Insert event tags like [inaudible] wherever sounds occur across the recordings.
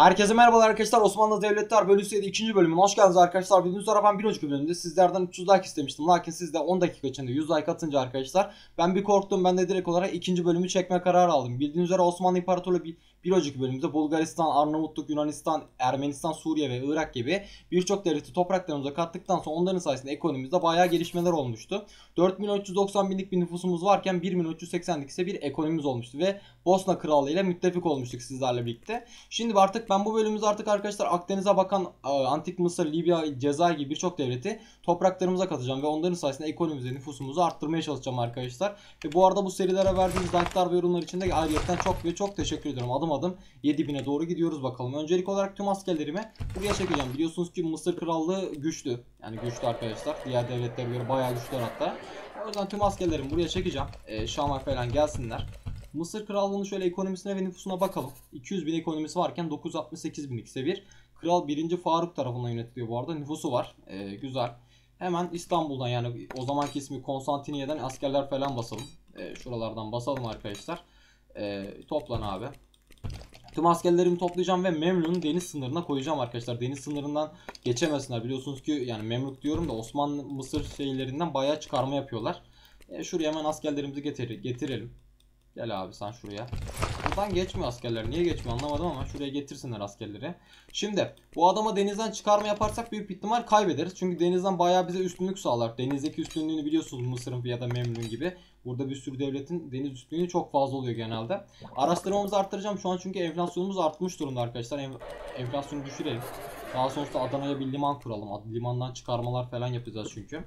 Herkese merhabalar arkadaşlar. Osmanlı Devletler bölü 7 ikinci bölümüne hoş geldiniz arkadaşlar. Bildiğiniz üzere ben bir önceki bölümde sizlerden 300 like istemiştim. Lakin siz de 10 dakika içinde 100 like atınca arkadaşlar ben bir korktum. Ben de direkt olarak ikinci bölümü çekme kararı aldım. Bildiğiniz üzere Osmanlı İmparatorluğu bir, önceki bölümde Bulgaristan, Arnavutluk, Yunanistan, Ermenistan, Suriye ve Irak gibi birçok devleti topraklarımıza kattıktan sonra onların sayesinde ekonomimizde bayağı gelişmeler olmuştu. 4 milyon 390 binlik bir nüfusumuz varken 1 milyon 380'lik ise bir ekonomimiz olmuştu ve Bosna Krallığı ile müttefik olmuştuk sizlerle birlikte. Şimdi artık ben bu bölümümüzde artık arkadaşlar Akdeniz'e bakan e, Antik Mısır, Libya, Cezayir gibi birçok devleti topraklarımıza katacağım ve onların sayesinde ekonomimizi, nüfusumuzu arttırmaya çalışacağım arkadaşlar. Ve bu arada bu serilere verdiğiniz like'lar ve yorumlar için de ayrıca çok ve çok teşekkür ediyorum. Adım adım 7000'e doğru gidiyoruz bakalım. Öncelik olarak tüm askerlerimi buraya çekeceğim. Biliyorsunuz ki Mısır Krallığı güçlü. Yani güçlü arkadaşlar. Diğer devletlere göre bayağı güçlüler hatta. O yüzden tüm askerlerimi buraya çekeceğim. Ee, Şam'a falan gelsinler. Mısır Krallığı'nın şöyle ekonomisine ve nüfusuna bakalım. 200 bin ekonomisi varken 968 bin ise bir. Kral 1. Faruk tarafından yönetiliyor bu arada. Nüfusu var. Ee, güzel. Hemen İstanbul'dan yani o zamanki ismi Konstantiniye'den askerler falan basalım. Ee, şuralardan basalım arkadaşlar. Ee, toplan abi. Tüm askerlerimi toplayacağım ve Memlük'ün deniz sınırına koyacağım arkadaşlar. Deniz sınırından geçemezsinler. Biliyorsunuz ki yani Memlük diyorum da Osmanlı Mısır şeylerinden bayağı çıkarma yapıyorlar. E, şuraya hemen askerlerimizi getir getirelim. Gel abi sen şuraya. Buradan geçmiyor askerler. Niye geçmiyor anlamadım ama şuraya getirsinler askerleri. Şimdi bu adama denizden çıkarma yaparsak büyük ihtimal kaybederiz. Çünkü denizden bayağı bize üstünlük sağlar. Denizdeki üstünlüğünü biliyorsunuz Mısır'ın ya da Memnun gibi. Burada bir sürü devletin deniz üstünlüğü çok fazla oluyor genelde. Araştırmamızı arttıracağım şu an çünkü enflasyonumuz artmış durumda arkadaşlar. enflasyonu düşürelim. Daha sonrasında Adana'ya bir liman kuralım. Limandan çıkarmalar falan yapacağız çünkü.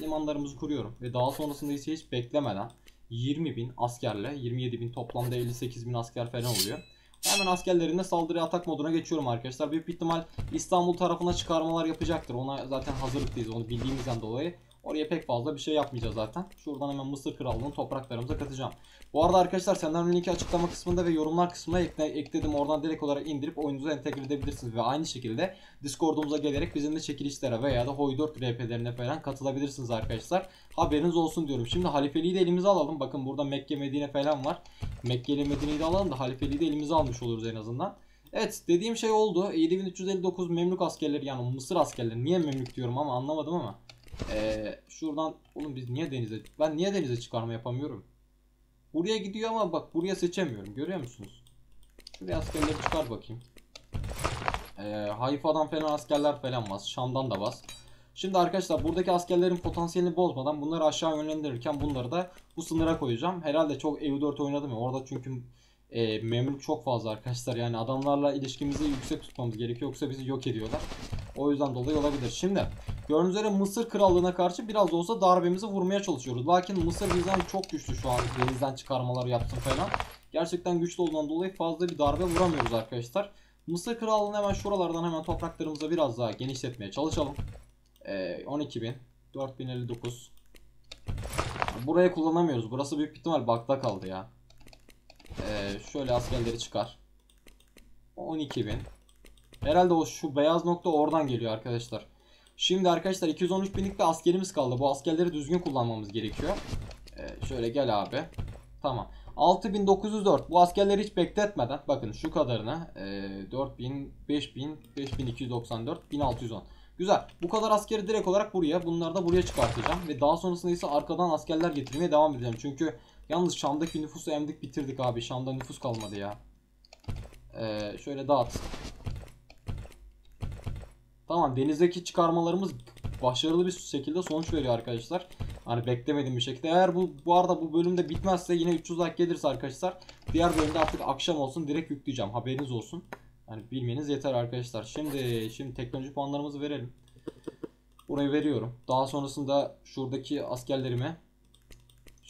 Limanlarımızı kuruyorum. Ve daha sonrasında ise hiç beklemeden 20 bin askerle 27 bin toplamda 58 bin asker falan oluyor. Hemen askerlerinde saldırı atak moduna geçiyorum arkadaşlar. Büyük ihtimal İstanbul tarafına çıkarmalar yapacaktır. Ona zaten hazırlıklıyız onu bildiğimizden dolayı. Oraya pek fazla bir şey yapmayacağız zaten. Şuradan hemen Mısır Krallığı'nı topraklarımıza katacağım. Bu arada arkadaşlar senden linki açıklama kısmında ve yorumlar kısmına ekle, ekledim. Oradan direkt olarak indirip oyununuza entegre edebilirsiniz. Ve aynı şekilde Discord'umuza gelerek bizimle çekilişlere veya da Hoy 4 RP'lerine falan katılabilirsiniz arkadaşlar. Haberiniz olsun diyorum. Şimdi halifeliği de elimize alalım. Bakın burada Mekke Medine falan var. Mekke ile Medine'yi de alalım da halifeliği de elimize almış oluruz en azından. Evet dediğim şey oldu. 7359 Memlük askerleri yani Mısır askerleri. Niye Memlük diyorum ama anlamadım ama. Ee, şuradan oğlum biz niye denize ben niye denize çıkarma yapamıyorum? Buraya gidiyor ama bak buraya seçemiyorum. Görüyor musunuz? Şuraya askerleri çıkar bakayım. Ee, Hayfa'dan falan askerler falan bas. Şam'dan da bas. Şimdi arkadaşlar buradaki askerlerin potansiyelini bozmadan bunları aşağı yönlendirirken bunları da bu sınıra koyacağım. Herhalde çok EU4 oynadım ya. Orada çünkü e, memlük çok fazla arkadaşlar. Yani adamlarla ilişkimizi yüksek tutmamız gerekiyor. Yoksa bizi yok ediyorlar. O yüzden dolayı olabilir. Şimdi gördüğünüz üzere Mısır Krallığı'na karşı biraz olsa darbemizi vurmaya çalışıyoruz. Lakin Mısır bizden çok güçlü şu an denizden çıkarmaları yaptım falan. Gerçekten güçlü olduğundan dolayı fazla bir darbe vuramıyoruz arkadaşlar. Mısır Krallığı'nı hemen şuralardan hemen topraklarımıza biraz daha genişletmeye çalışalım. Ee, 12.000 4059 Buraya kullanamıyoruz. Burası büyük ihtimal bakta kaldı ya. Ee, şöyle askerleri çıkar. 12.000 Herhalde o şu beyaz nokta oradan geliyor arkadaşlar. Şimdi arkadaşlar 213 binlik bir askerimiz kaldı. Bu askerleri düzgün kullanmamız gerekiyor. Ee, şöyle gel abi. Tamam. 6904. Bu askerleri hiç bekletmeden bakın şu kadarına e, 4000, 5000, 5294, 1610. Güzel. Bu kadar askeri direkt olarak buraya, bunları da buraya çıkartacağım ve daha sonrasında ise arkadan askerler getirmeye devam edeceğim. Çünkü yalnız Şam'daki nüfusu emdik bitirdik abi. Şam'da nüfus kalmadı ya. Ee, şöyle dağıt. Tamam denizdeki çıkarmalarımız başarılı bir şekilde sonuç veriyor arkadaşlar. Hani beklemediğim bir şekilde. Eğer bu bu arada bu bölümde bitmezse yine 300 like gelirse arkadaşlar diğer bölümde artık akşam olsun direkt yükleyeceğim. Haberiniz olsun. Hani bilmeniz yeter arkadaşlar. Şimdi şimdi teknoloji puanlarımızı verelim. Burayı veriyorum. Daha sonrasında şuradaki askerlerime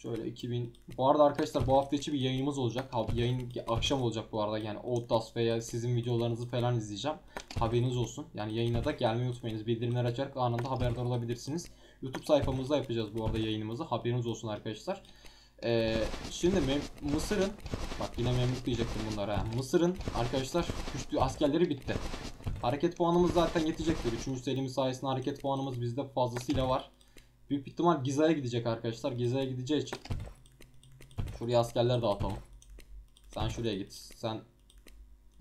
Şöyle 2000. Bu arada arkadaşlar bu hafta içi bir yayınımız olacak. Yayın akşam olacak bu arada. Yani Outlast veya sizin videolarınızı falan izleyeceğim. Haberiniz olsun. Yani yayına da gelmeyi unutmayınız. Bildirimler açarak anında haberdar olabilirsiniz. YouTube sayfamızda yapacağız bu arada yayınımızı. Haberiniz olsun arkadaşlar. Ee, şimdi Mısır'ın bak yine memlük diyecektim bunlara. Mısır'ın arkadaşlar güçlü askerleri bitti. Hareket puanımız zaten yetecektir. Üçüncü serimiz sayesinde hareket puanımız bizde fazlasıyla var. Büyük ihtimal Giza'ya gidecek arkadaşlar. Giza'ya gideceği için. Şuraya askerler dağıtalım. Sen şuraya git. Sen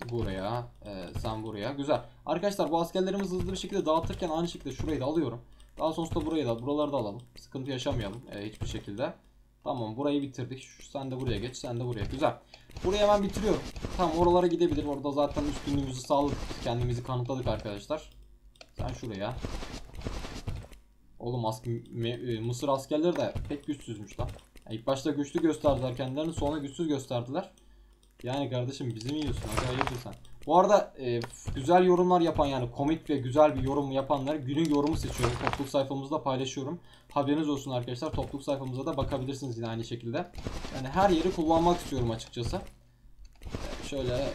buraya, e, sen buraya. Güzel. Arkadaşlar bu askerlerimizi hızlı bir şekilde dağıtırken aynı şekilde şurayı da alıyorum. Daha sonrasında burayı da, buraları da alalım. Sıkıntı yaşamayalım e, hiçbir şekilde. Tamam burayı bitirdik. Sen de buraya geç, sen de buraya. Güzel. Burayı hemen bitiriyorum. Tamam oralara gidebilir. Orada zaten üstünlüğümüzü sağladık. Kendimizi kanıtladık arkadaşlar. Sen şuraya. Oğlum me- e, Mısır askerleri de pek güçsüzmüş lan. Ya İlk başta güçlü gösterdiler kendilerini sonra güçsüz gösterdiler. Yani kardeşim bizi mi yiyorsun? Hayırdır sen. Bu arada e, güzel yorumlar yapan yani komik ve güzel bir yorum yapanları günün yorumu seçiyorum. Topluluk sayfamızda paylaşıyorum. Haberiniz olsun arkadaşlar. Topluluk sayfamıza da bakabilirsiniz yine aynı şekilde. Yani her yeri kullanmak istiyorum açıkçası. E, şöyle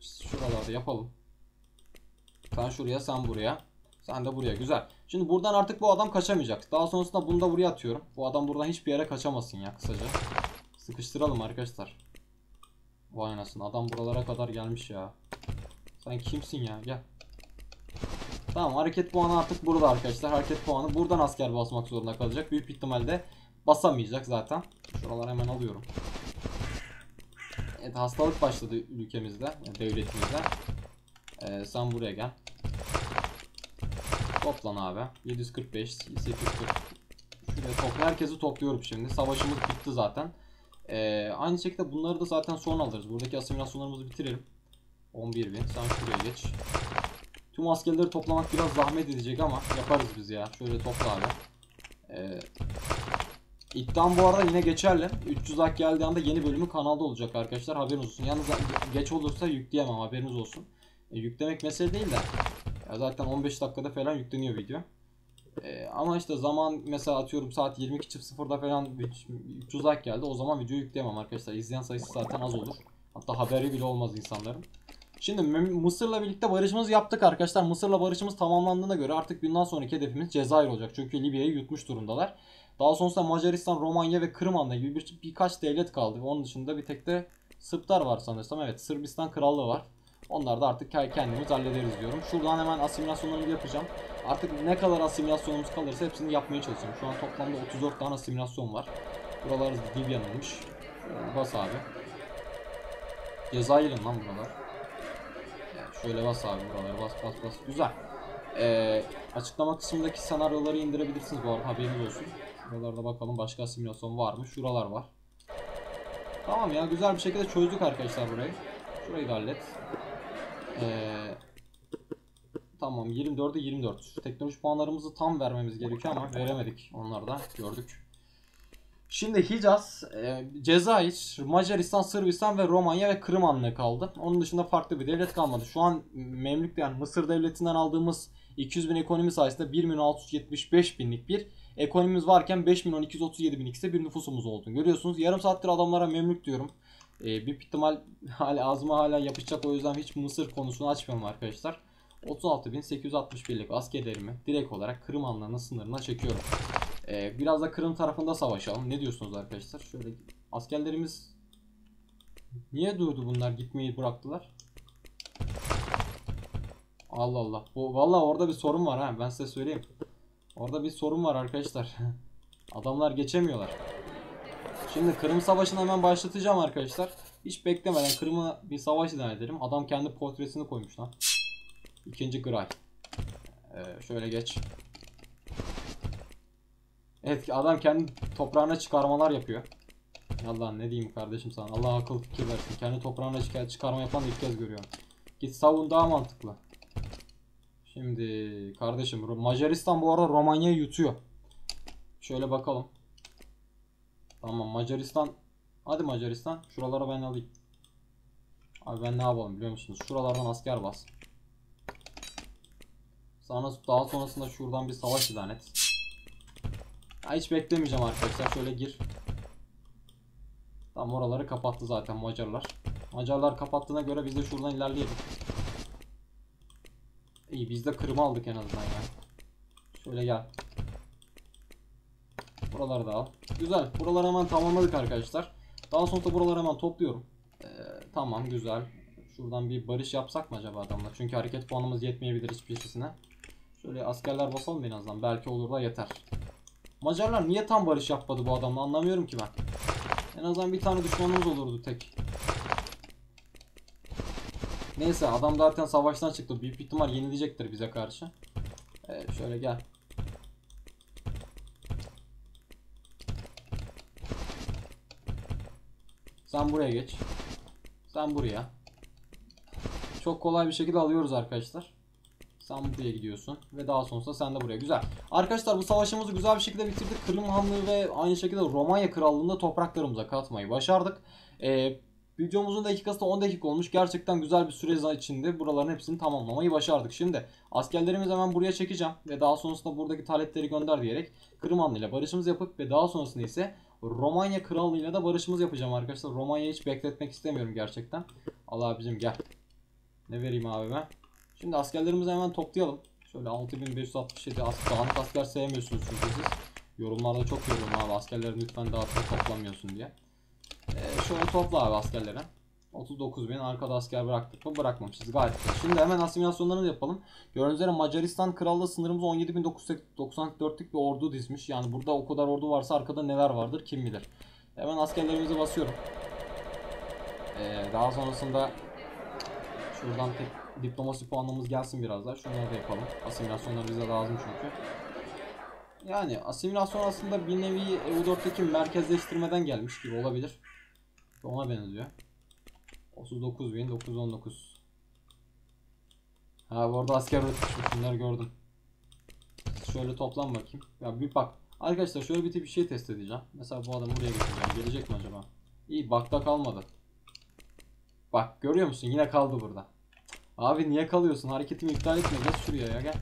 şuralarda yapalım. Sen şuraya sen buraya. Sen de buraya güzel. Şimdi buradan artık bu adam kaçamayacak. Daha sonrasında bunu da buraya atıyorum. Bu adam buradan hiçbir yere kaçamasın ya kısaca. Sıkıştıralım arkadaşlar. Vay anasını adam buralara kadar gelmiş ya. Sen kimsin ya gel. Tamam hareket puanı artık burada arkadaşlar. Hareket puanı buradan asker basmak zorunda kalacak. Büyük ihtimalle basamayacak zaten. Şuraları hemen alıyorum. Evet hastalık başladı ülkemizde, devletimizde. Ee, sen buraya gel. Toplan abi. 745, 840. Şuraya topla. Herkesi topluyorum şimdi. Savaşımız bitti zaten. Ee, aynı şekilde bunları da zaten sonra alırız. Buradaki asimilasyonlarımızı bitirelim. 11 bin. Sen şuraya geç. Tüm askerleri toplamak biraz zahmet edecek ama yaparız biz ya. Şöyle topla abi. Ee, İddiam bu arada yine geçerli. 300 like geldiği anda yeni bölümü kanalda olacak arkadaşlar. Haberiniz olsun. Yalnız geç olursa yükleyemem. Haberiniz olsun. E, yüklemek mesele değil de. Ya zaten 15 dakikada falan yükleniyor video. E, ama işte zaman mesela atıyorum saat 22.00'da falan 300 like geldi. O zaman video yükleyemem arkadaşlar. İzleyen sayısı zaten az olur. Hatta haberi bile olmaz insanların. Şimdi Mısır'la birlikte barışımızı yaptık arkadaşlar. Mısır'la barışımız tamamlandığına göre artık bundan sonraki hedefimiz Cezayir olacak. Çünkü Libya'yı yutmuş durumdalar. Daha sonrasında Macaristan, Romanya ve Kırımanda gibi bir, birkaç devlet kaldı. Onun dışında bir tek de Sırplar var sanırsam. Evet Sırbistan Krallığı var. Onlar da artık ke- kendimiz hallederiz diyorum. Şuradan hemen asimilasyonlarımı yapacağım. Artık ne kadar asimilasyonumuz kalırsa hepsini yapmaya çalışacağım. Şu an toplamda 34 tane asimilasyon var. Buralar Libya'nınmış. Şöyle Bas abi. Cezayir'in lan buralar. Şöyle bas abi buraları bas bas bas. Güzel. Ee, açıklama kısmındaki senaryoları indirebilirsiniz bu arada haberiniz olsun. Buralarda bakalım başka simülasyon var mı? Şuralar var. Tamam ya güzel bir şekilde çözdük arkadaşlar burayı. Şurayı da hallet. Ee, tamam 24'e 24. Şu teknoloji puanlarımızı tam vermemiz gerekiyor ama veremedik. Onları da gördük. Şimdi Hicaz, e, Cezayir, Macaristan, Sırbistan ve Romanya ve Kırım Hanlığı kaldı. Onun dışında farklı bir devlet kalmadı. Şu an Memlük yani Mısır devletinden aldığımız 200 bin ekonomi sayesinde 1 milyon 675 binlik bir ekonomimiz varken 5 milyon 237 binlik ise bir nüfusumuz oldu. Görüyorsunuz yarım saattir adamlara memlük diyorum. E, büyük ihtimal hala ağzıma hala yapışacak o yüzden hiç Mısır konusunu açmıyorum arkadaşlar. 36.861'lik askerlerimi direkt olarak Kırım Hanlığı'nın sınırına çekiyorum. Ee, biraz da Kırım tarafında savaşalım. Ne diyorsunuz arkadaşlar? Şöyle askerlerimiz niye durdu bunlar gitmeyi bıraktılar? Allah Allah. Bu vallahi orada bir sorun var ha. Ben size söyleyeyim. Orada bir sorun var arkadaşlar. [laughs] Adamlar geçemiyorlar. Şimdi Kırım Savaşı'nı hemen başlatacağım arkadaşlar. Hiç beklemeden Kırım'a bir savaş ilan edelim. Adam kendi portresini koymuş lan. İkinci Gray. Ee, şöyle geç. Evet adam kendi toprağına çıkarmalar yapıyor. Allah ne diyeyim kardeşim sana. Allah akıl fikir versin. Kendi toprağına çıkar çıkarma yapan ilk kez görüyorum. Git savun daha mantıklı. Şimdi kardeşim Macaristan bu arada Romanya'yı yutuyor. Şöyle bakalım. Tamam Macaristan. Hadi Macaristan. Şuralara ben alayım. Abi ben ne yapalım biliyor musunuz? Şuralardan asker bas. Sonra daha sonrasında şuradan bir savaş ilan et. Ya hiç beklemeyeceğim arkadaşlar. Şöyle gir. Tam oraları kapattı zaten Macarlar. Macarlar kapattığına göre biz de şuradan ilerleyelim. İyi biz de Kırım'ı aldık en azından ya. Şöyle gel. Buraları da al. Güzel. Buraları hemen tamamladık arkadaşlar. Daha sonra buraları hemen topluyorum. Ee, tamam güzel. Şuradan bir barış yapsak mı acaba adamla? Çünkü hareket puanımız yetmeyebilir hiçbirisine. Şöyle askerler basalım en azından. Belki olur da yeter. Macarlar niye tam barış yapmadı bu adamla anlamıyorum ki ben. En azından bir tane düşmanımız olurdu tek. Neyse adam zaten savaştan çıktı. Büyük ihtimal yenilecektir bize karşı. Evet, şöyle gel. Sen buraya geç. Sen buraya. Çok kolay bir şekilde alıyoruz arkadaşlar. Sen buraya gidiyorsun ve daha sonrasında sen de buraya. Güzel. Arkadaşlar bu savaşımızı güzel bir şekilde bitirdik. Kırım Hanlığı ve aynı şekilde Romanya Krallığı'nda topraklarımıza katmayı başardık. Ee, videomuzun dakikası da 10 dakika olmuş. Gerçekten güzel bir süre içinde buraların hepsini tamamlamayı başardık. Şimdi askerlerimizi hemen buraya çekeceğim ve daha sonrasında buradaki talepleri gönder diyerek Kırım Hanlığı ile barışımızı yapıp ve daha sonrasında ise Romanya Krallığı ile de barışımızı yapacağım arkadaşlar. Romanya'yı hiç bekletmek istemiyorum gerçekten. Allah abicim gel. Ne vereyim abime? Şimdi askerlerimizi hemen toplayalım. Şöyle 6567 asker, dağınık asker sevmiyorsunuz çünkü siz. Yorumlarda çok yorum abi askerlerin lütfen dağıtma toplamıyorsun diye. Ee, şöyle topla abi askerleri. 39 bin arkada asker bıraktık mı bırakmamışız gayet. Şimdi hemen asimilasyonlarını yapalım. Gördüğünüz üzere Macaristan Krallığı sınırımız 17.994'lük bir ordu dizmiş. Yani burada o kadar ordu varsa arkada neler vardır kim bilir. Hemen askerlerimizi basıyorum. Ee, daha sonrasında şuradan tek diplomasi puanımız gelsin biraz daha. Şunları da yapalım. Asimilasyonlar bize lazım çünkü. Yani asimilasyon aslında bir nevi EU4'teki merkezleştirmeden gelmiş gibi olabilir. Ona benziyor. 39.919 Ha bu arada asker üretmişim. Bunları gördüm. Şöyle toplam bakayım. Ya bir bak. Arkadaşlar şöyle bir tip bir şey test edeceğim. Mesela bu adamı buraya getireceğim. Gelecek mi acaba? İyi bakta kalmadı. Bak görüyor musun? Yine kaldı burada. Abi niye kalıyorsun? Hareketimi iptal etme. Geç şuraya ya gel.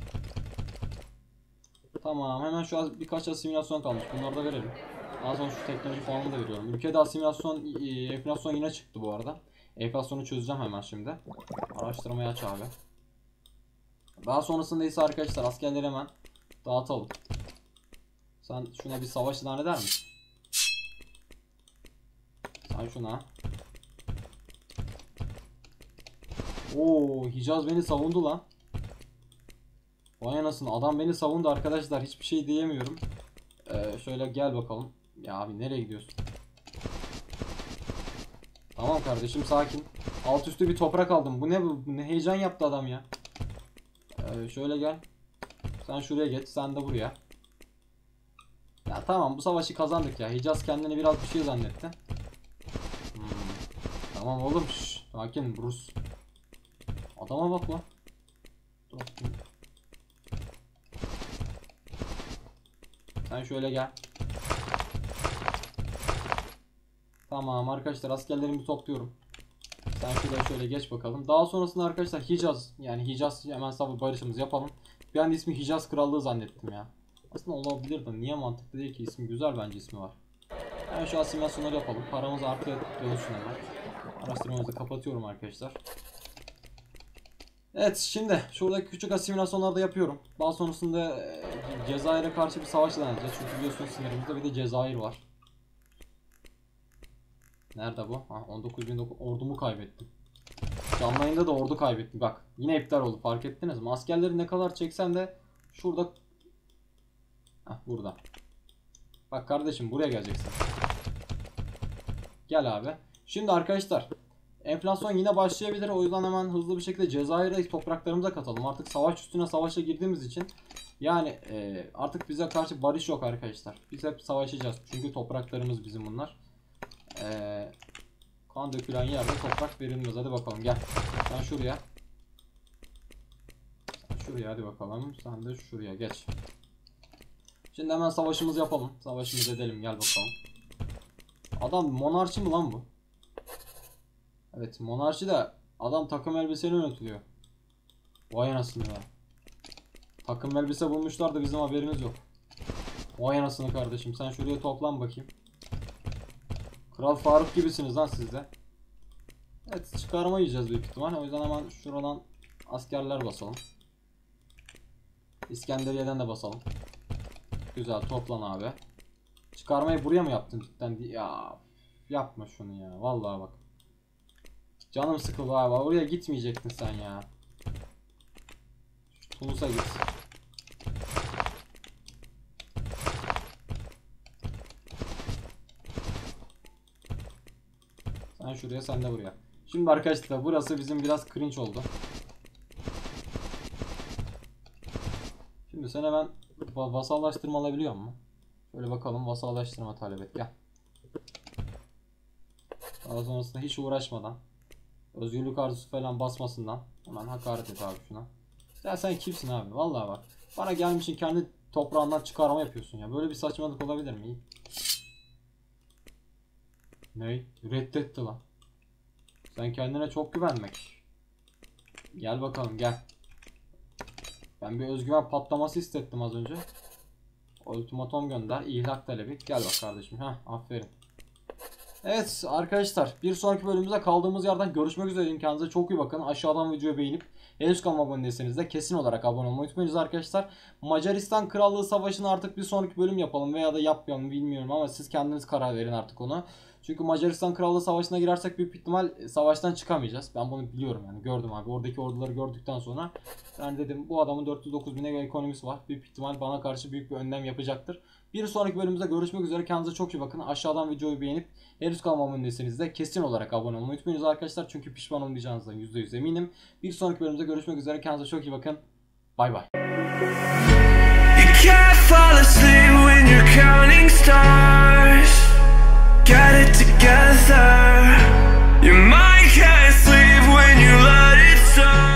Tamam hemen şu az birkaç asimilasyon kalmış. Bunları da verelim. Daha sonra şu teknoloji puanını da veriyorum. Ülkede asimilasyon, enflasyon yine çıktı bu arada. Enflasyonu çözeceğim hemen şimdi. Araştırmayı aç abi. Daha sonrasında ise arkadaşlar askerleri hemen dağıtalım. Sen şuna bir savaş ilan eder misin? Sen şuna. Oo, Hicaz beni savundu lan. Vay anasını adam beni savundu arkadaşlar. Hiçbir şey diyemiyorum. Ee, şöyle gel bakalım. Ya abi nereye gidiyorsun? Tamam kardeşim sakin. Alt üstü bir toprak aldım. Bu ne bu? Ne heyecan yaptı adam ya. Ee, şöyle gel. Sen şuraya geç. Sen de buraya. Ya tamam bu savaşı kazandık ya. Hicaz kendini biraz bir şey zannetti. Hmm. Tamam oğlum. Şş, sakin Bruce. Adama bak lan. Sen şöyle gel. Tamam arkadaşlar askerlerimi topluyorum. Sen şuraya şöyle geç bakalım. Daha sonrasında arkadaşlar Hicaz yani Hicaz hemen sabah barışımızı yapalım. Bir an ismi Hicaz Krallığı zannettim ya. Aslında olabilir de niye mantıklı değil ki ismi güzel bence ismi var. Hemen şu asimilasyonları yapalım. Paramız artı dönsün hemen. Araştırmamızı kapatıyorum arkadaşlar. Evet şimdi şuradaki küçük asimilasyonları da yapıyorum. Daha sonrasında e, Cezayir'e karşı bir savaş ilan edeceğiz. Çünkü biliyorsunuz sınırımızda bir de Cezayir var. Nerede bu? Ha 19.009 ordumu kaybettim. Canlı yayında da ordu kaybettim. Bak yine iptal oldu fark ettiniz mi? Askerleri ne kadar çeksem de şurada Hah burada. Bak kardeşim buraya geleceksin. Gel abi. Şimdi arkadaşlar enflasyon yine başlayabilir. O yüzden hemen hızlı bir şekilde Cezayir'e topraklarımıza katalım. Artık savaş üstüne savaşa girdiğimiz için yani e, artık bize karşı barış yok arkadaşlar. Biz hep savaşacağız. Çünkü topraklarımız bizim bunlar. E, kan dökülen yerde toprak verilmez. Hadi bakalım gel. Sen şuraya. Sen şuraya hadi bakalım. Sen de şuraya geç. Şimdi hemen savaşımızı yapalım. Savaşımızı edelim gel bakalım. Adam monarşi mi lan bu? Evet monarşi de adam takım elbiseyle yönetiliyor. Vay anasını ya. Takım elbise bulmuşlar da bizim haberimiz yok. Vay anasını kardeşim sen şuraya toplan bakayım. Kral Faruk gibisiniz lan siz de. Evet çıkarma yiyeceğiz büyük ihtimal. O yüzden hemen şuradan askerler basalım. İskenderiye'den de basalım. Güzel toplan abi. Çıkarmayı buraya mı yaptın cidden? Ya yapma şunu ya. Vallahi bak. Canım sıkıldı abi. Oraya gitmeyecektin sen ya. Tunus'a git. Sen şuraya sen de buraya. Şimdi arkadaşlar burası bizim biraz cringe oldu. Şimdi sen hemen va- vasallaştırma alabiliyor mu? Şöyle bakalım vasallaştırma talep et gel. Daha sonrasında hiç uğraşmadan özgürlük arzusu falan basmasından hemen hakaret et abi şuna. Ya sen kimsin abi? Vallahi bak. Bana gelmişsin kendi toprağından çıkarma yapıyorsun ya. Böyle bir saçmalık olabilir mi? Ney? Reddetti lan. Sen kendine çok güvenmek. Gel bakalım gel. Ben bir özgüven patlaması hissettim az önce. Ultimatom gönder. İhlak talebi. Gel bak kardeşim. Heh aferin. Evet arkadaşlar bir sonraki bölümümüzde kaldığımız yerden görüşmek üzere. Kendinize çok iyi bakın. Aşağıdan videoyu beğenip henüz kanalıma abone değilseniz de kesin olarak abone olmayı unutmayınız arkadaşlar. Macaristan Krallığı Savaşı'nı artık bir sonraki bölüm yapalım veya da yapmayalım bilmiyorum ama siz kendiniz karar verin artık onu. Çünkü Macaristan Krallığı Savaşı'na girersek büyük ihtimal savaştan çıkamayacağız. Ben bunu biliyorum yani gördüm abi. Oradaki orduları gördükten sonra ben dedim bu adamın 409 bine ekonomisi var. Büyük ihtimal bana karşı büyük bir önlem yapacaktır. Bir sonraki bölümümüzde görüşmek üzere. Kendinize çok iyi bakın. Aşağıdan videoyu beğenip henüz değilseniz de kesin olarak abone olmayı unutmayınız arkadaşlar. Çünkü pişman olmayacağınızdan %100 eminim. Bir sonraki bölümümüzde görüşmek üzere. Kendinize çok iyi bakın. Bay bay. You can't fall asleep get it together. Your mind can't sleep when you let it start